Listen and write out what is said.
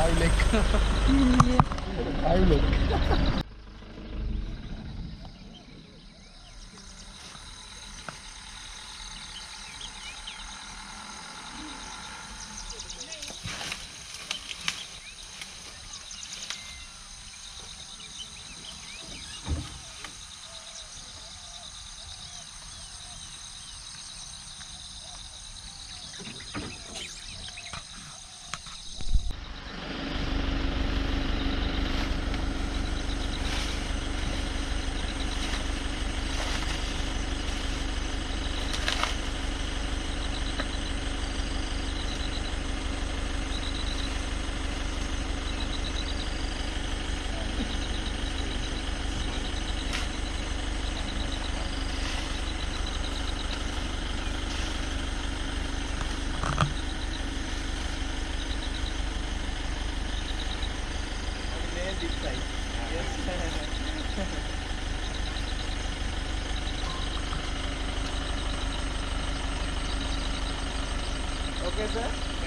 Five leg. Five leg. this side. Yes. okay, sir.